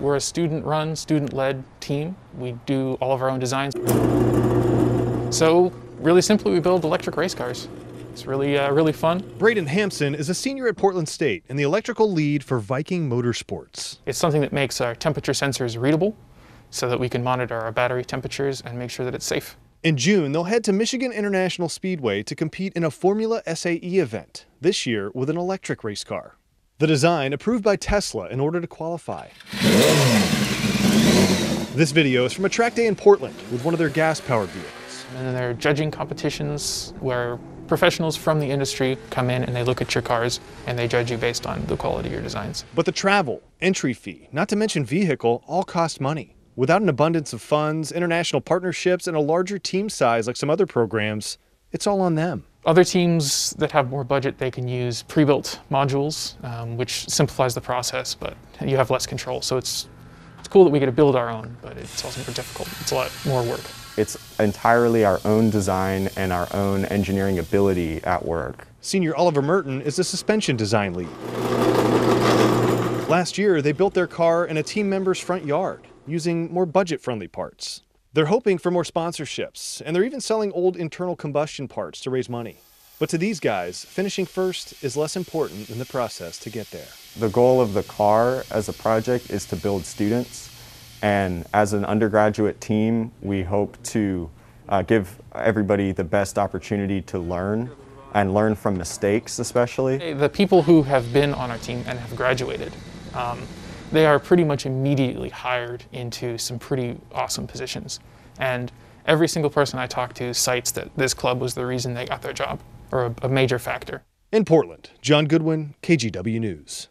We're a student-run, student-led team. We do all of our own designs. So really simply, we build electric race cars. It's really, uh, really fun. Braden Hampson is a senior at Portland State and the electrical lead for Viking Motorsports. It's something that makes our temperature sensors readable so that we can monitor our battery temperatures and make sure that it's safe. In June, they'll head to Michigan International Speedway to compete in a Formula SAE event, this year with an electric race car. The design approved by Tesla in order to qualify. This video is from a track day in Portland with one of their gas powered vehicles. And then there are judging competitions where professionals from the industry come in and they look at your cars and they judge you based on the quality of your designs. But the travel, entry fee, not to mention vehicle, all cost money. Without an abundance of funds, international partnerships, and a larger team size like some other programs, it's all on them. Other teams that have more budget, they can use pre-built modules, um, which simplifies the process, but you have less control. So it's it's cool that we get to build our own, but it's also more difficult. It's a lot more work. It's entirely our own design and our own engineering ability at work. Senior Oliver Merton is the suspension design lead. Last year, they built their car in a team member's front yard using more budget friendly parts. They're hoping for more sponsorships, and they're even selling old internal combustion parts to raise money. But to these guys, finishing first is less important than the process to get there. The goal of the car as a project is to build students, and as an undergraduate team, we hope to uh, give everybody the best opportunity to learn and learn from mistakes, especially. The people who have been on our team and have graduated, um, they are pretty much immediately hired into some pretty awesome positions. And every single person I talk to cites that this club was the reason they got their job, or a, a major factor. In Portland, John Goodwin, KGW News.